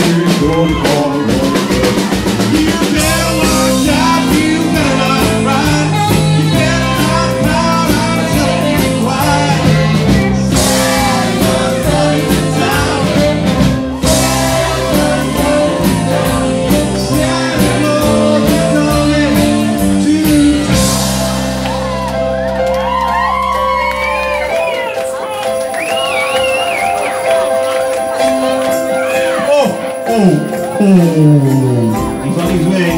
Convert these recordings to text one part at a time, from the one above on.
miracle call. He's on his way.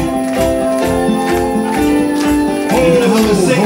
He's gonna have to sing